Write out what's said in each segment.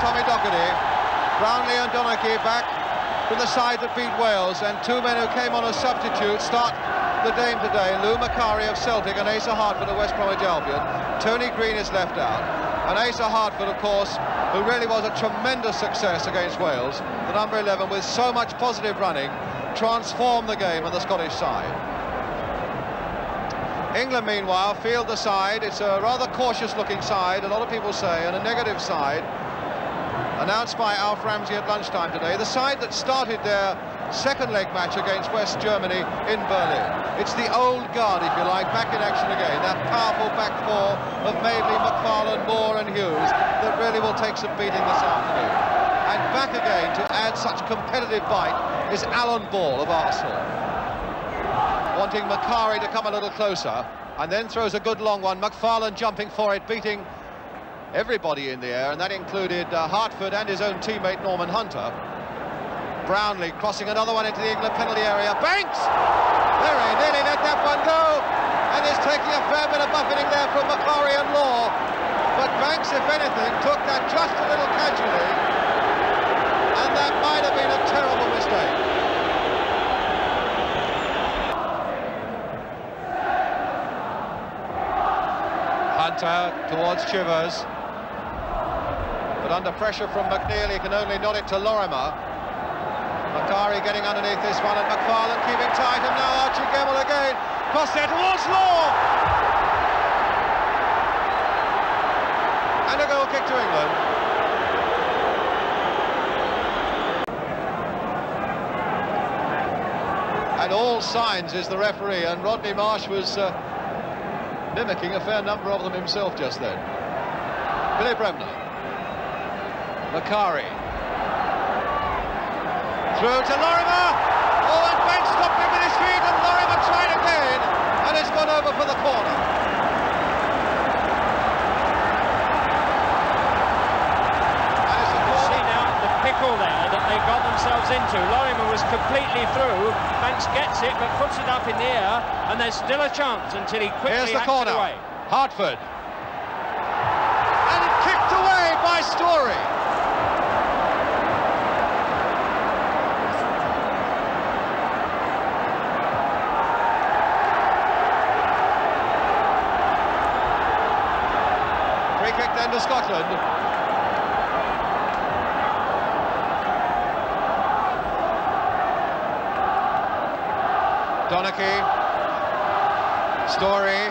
Tommy Docherty. Brownlie and Donachie back from the side that beat Wales, and two men who came on as substitutes start the game today. Lou Macari of Celtic and Asa Hartford of West Bromwich Albion. Tony Green is left out. And Asa Hartford, of course, who really was a tremendous success against Wales, the number 11, with so much positive running, transformed the game on the Scottish side. England, meanwhile, field the side. It's a rather cautious-looking side, a lot of people say, and a negative side, announced by Alf Ramsey at lunchtime today. The side that started their second leg match against West Germany in Berlin. It's the old guard, if you like, back in action again. That powerful back four of Madeley, McFarland, Moore and Hughes that really will take some beating this afternoon. And back again to add such competitive bite is Alan Ball of Arsenal. Wanting Macari to come a little closer and then throws a good long one. McFarland jumping for it, beating everybody in the air, and that included uh, Hartford and his own teammate Norman Hunter. Brownlie crossing another one into the England penalty area. Banks! Very nearly let that one go. And is taking a fair bit of buffeting there from Macari and Law. But Banks, if anything, took that just a little casually. And that might have been a terrible mistake. Hunter towards Chivers. But under pressure from McNeill, he can only nod it to Lorimer. Macari getting underneath this one, and McFarland keeping tight, and now Archie Gemmill again. Cross there towards Law! And a goal kick to England. And all signs is the referee, and Rodney Marsh was uh, mimicking a fair number of them himself just then. Billy Bremner. Macari through to Lorimer. Oh, and Ben stopped him with his feet, and Lorimer tried again, and it's gone over for the corner. see now the pickle there that they got themselves into. Lorimer was completely through. Banks gets it, but puts it up in the air, and there's still a chance until he quickly Here's the corner. away. Hartford. And kicked away by Storey. Scotland. Donachie. Storey.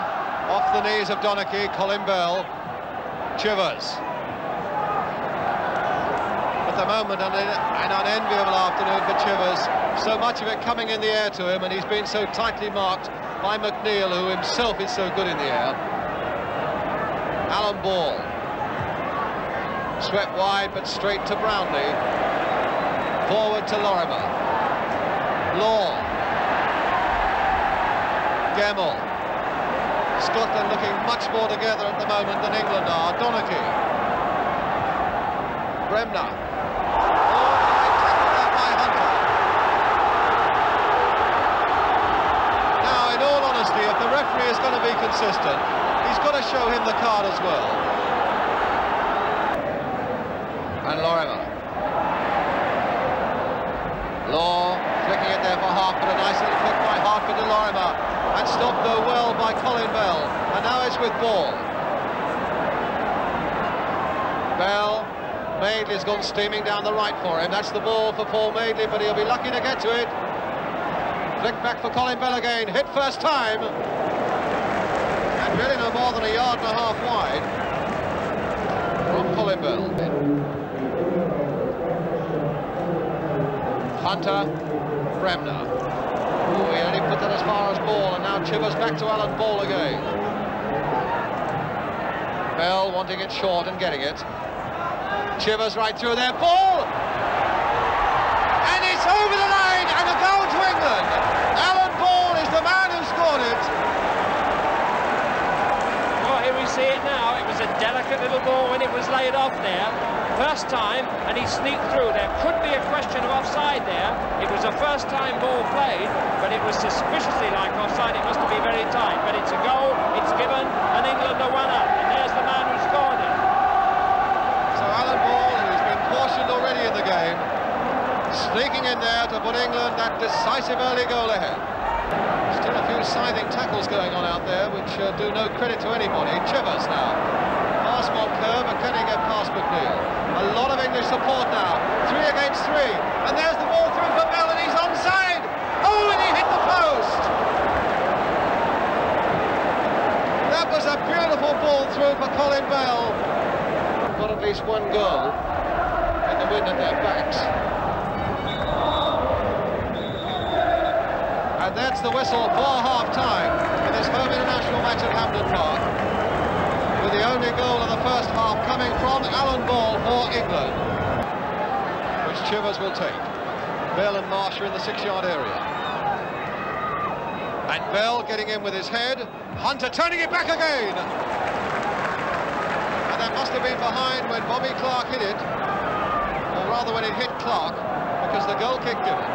Off the knees of Donachie. Colin Bell. Chivers. At the moment, an, an unenviable afternoon for Chivers. So much of it coming in the air to him, and he's been so tightly marked by McNeill, who himself is so good in the air. Alan Ball. Swept wide, but straight to Brownlie. Forward to Lorimer. Law. Gemmill. Scotland looking much more together at the moment than England are. Donachie. Bremner. Oh, by Hunter. Now, in all honesty, if the referee is going to be consistent, he's got to show him the card as well. and Lorimer. Law flicking it there for Hartford, a nice little flick by Hartford to Lorimer, and stopped though well by Colin Bell, and now it's with Ball. Bell, Madeley's gone steaming down the right for him, that's the ball for Paul Madeley, but he'll be lucky to get to it. Flick back for Colin Bell again, hit first time, and really no more than a yard and a half wide from Colin Bell. Hunter, Bremner. Oh, he only put that as far as Ball, and now Chivers back to Alan Ball again. Bell wanting it short and getting it. Chivers right through there, Ball! And it's over the line, and a goal to England! Alan Ball is the man who scored it. Well, here we see it now. It was a delicate little ball when it was laid off there first time and he sneaked through. There was a first-time ball played, but it was suspiciously like offside. It must have been very tight, but it's a goal, it's given, and England are one up. And there's the man who scored it. So Alan Ball, who's been cautioned already in the game, sneaking in there to put England that decisive early goal ahead. Still a few scything tackles going on out there, which uh, do no credit to anybody. Chivers now. The whistle for half-time in this home international match at Hampden Park. With the only goal of the first half coming from Alan Ball for England. Which Chivers will take. Bell and Marsh in the six-yard area. And Bell getting in with his head. Hunter turning it back again. And that must have been behind when Bobby Clark hit it. Or rather when it hit Clark, because the goal kicked given.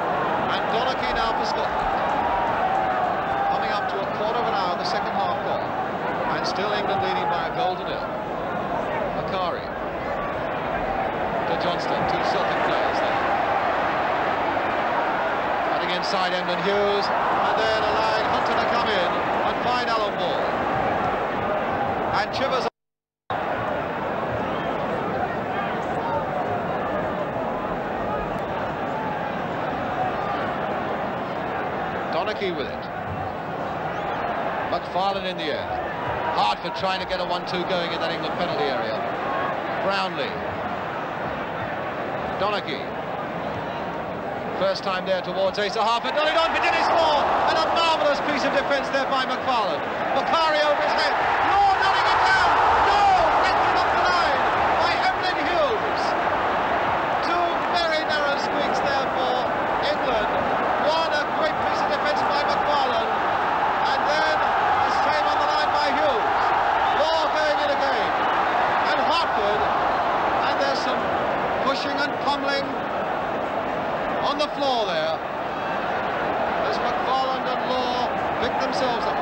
And Donachie now for Scotland quarter of an hour, the second half gone. And still England leading by a goal to nil. Macari to Johnstone, two Celtic players there. Cutting inside Hughes, and then allowing Hunter to come in and find Alan Ball. And Chivers Donachie with it. McFarland in the air. Hartford trying to get a 1-2 going in that England penalty area. Brownlie. Donachie. First time there towards Asa Hartford. Not on for Denis Law. And a marvellous piece of defence there by McFarland. Macari over his head. Law nutting it down. No! Lifted up the line by Emlyn Hughes. Two very narrow squeaks there for England. One, a great piece of defence by McFarland. And then Hartford, and there's some pushing and pummeling on the floor there as McFarland and Law pick themselves up.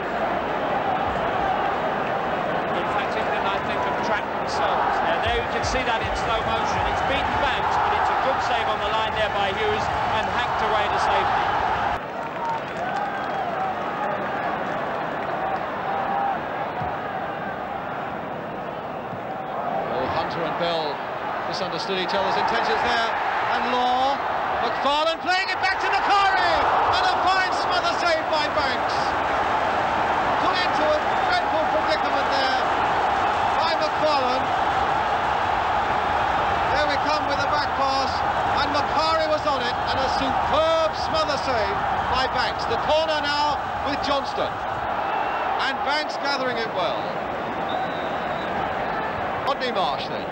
In fact, England, I think, have trapped themselves. Now, there you can see that in slow motion. It's beaten Banks, but it's a good save on the line there by Hughes and hacked away to safety. Well, Hunter and Bell misunderstood each other's intentions there. And Law, McFarland playing it back to the And a fine smother save by Banks. Put into a dreadful predicament there by McFarland. There we come with the back pass. And Macari was on it. And a superb smother save by Banks. The corner now with Johnstone. And Banks gathering it well. Rodney Marsh then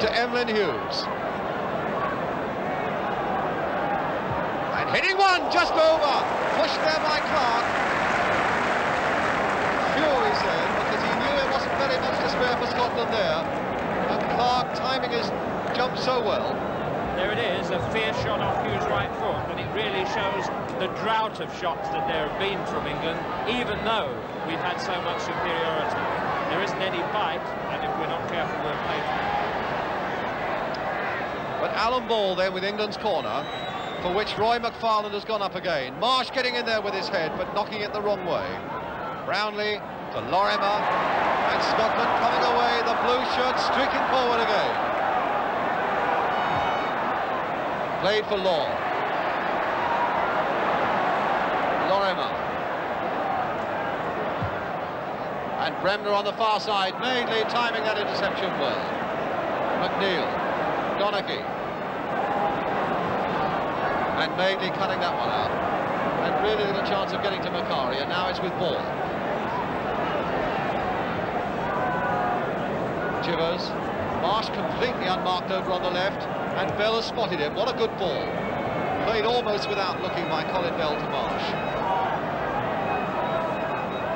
to Emlyn Hughes. And hitting one just over. Pushed there by Clark. Phew, he said, because he knew there wasn't very much to spare for Scotland there. And Clark timing his jump so well. There it is, a fierce shot off Hughes' right foot, and it really shows the drought of shots that there have been from England, even though we've had so much superiority. There isn't any bite, and if we're not careful, we'll it. But Alan Ball then with England's corner, for which Roy McFarland has gone up again. Marsh getting in there with his head, but knocking it the wrong way. Brownlie to Lorimer, and Scotland coming away, the blue shirt streaking forward again. Played for Law. Lorimer. And Bremner on the far side, mainly timing that interception well. McNeill. Donachie. And mainly cutting that one out. And really little chance of getting to Macari, and now it's with Ball. Chivers. Marsh completely unmarked over on the left, and Bell has spotted him. What a good ball. Played almost without looking by Colin Bell to Marsh.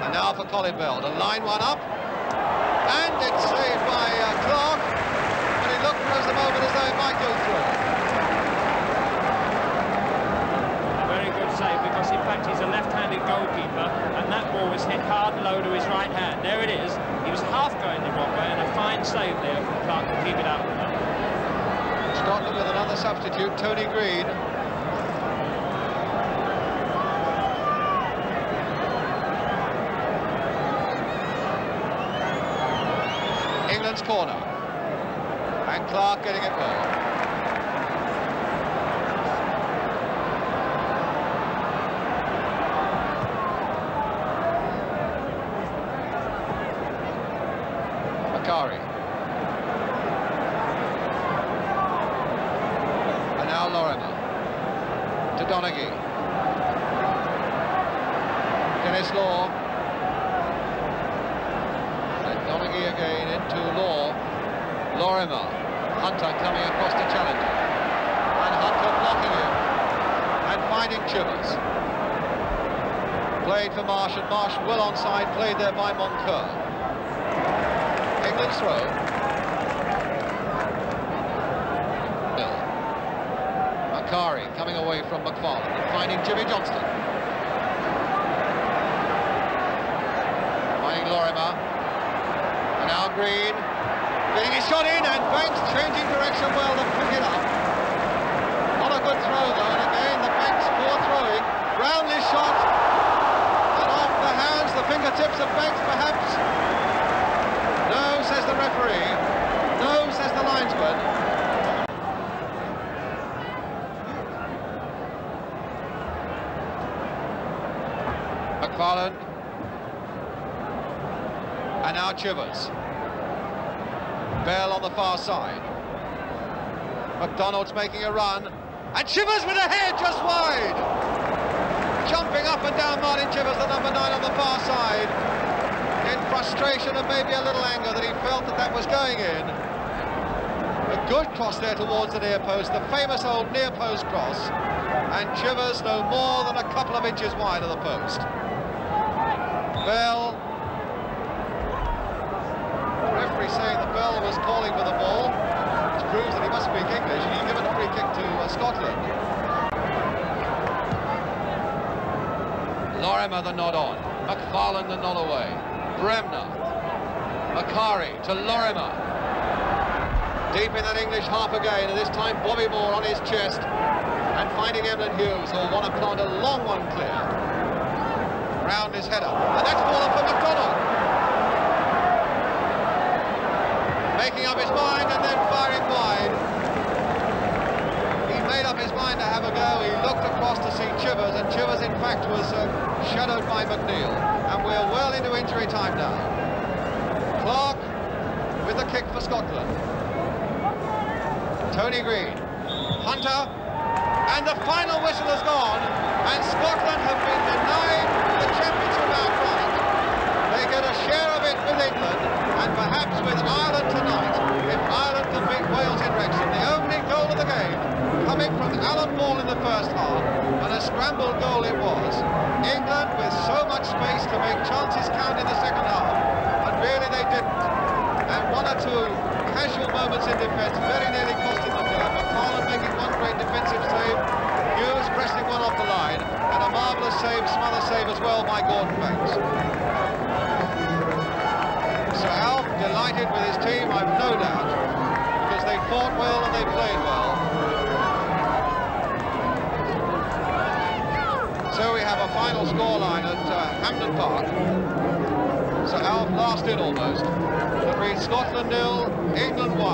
And now for Colin Bell to line one up. And it's saved by uh, Clark And it looked for us a moment as though it might go through. A very good save because in fact he's a left-handed goalkeeper and that ball was hit hard and low to his right hand. There it is. He was half going the wrong way and a fine save there from Clark to keep it out. Scotland with another substitute, Tony Green. England's corner. And Clark getting it back. Donachie. Denis Law. And Donachie again into Law. Lorimer. Hunter coming across to challenger. And Hunter blocking him. And finding Chivers. Played for Marsh, and Marsh well onside, played there by Moncur. England's throw. Macari coming away from McFarland and finding Jimmy Johnstone. Finding Lorimer. And now Green. Getting his shot in and Banks changing direction well to pick it up. Not a good throw though, and again the Banks poor throwing. Brownlie's shot. And off the hands, the fingertips of Banks perhaps. No, says the referee. No, says the linesman. McFarland. And now Chivers. Bell on the far side. Macdonald's making a run. And Chivers with a head just wide. Jumping up and down Martin Chivers, the number nine on the far side. In frustration and maybe a little anger that he felt that that was going in. A good cross there towards the near post, the famous old near post cross. And Chivers no more than a couple of inches wide of the post. Bell. The referee saying the bell was calling for the ball, which proves that he must speak English, and he's given a free kick to uh, Scotland. Lorimer the nod on, McFarland the nod away, Bremner, Macari to Lorimer. Deep in that English half again, and this time Bobby Moore on his chest, and finding Emlyn Hughes, who'll want to plant a long one clear. Round his header, and that's fallen for Macdonald. Making up his mind and then firing wide. He made up his mind to have a go. He looked across to see Chivers, and Chivers, in fact, was uh, shadowed by McNeill. And we're well into injury time now. Clark with the kick for Scotland. Tony Green. Hunter. And the final whistle has gone. And Scotland have been denied the championship outright. They get a share of it with England, and perhaps with Ireland tonight, if Ireland can beat Wales in Wrexham. The only goal of the game coming from Alan Ball in the first half, and a scrambled goal it was. England with so much space to make chances count in the second half, and really they didn't. And one or two casual moments in defence very nearly cost him the game. McFarland making one great defensive save, Hughes pressing one off the line, and a marvellous save, smother save as well by Gordon Banks. So Alf delighted with his team, I've no doubt, because they fought well and they played well. So we have a final scoreline at uh, Hampden Park. So Alf last in almost. Reads Scotland nil, England 1.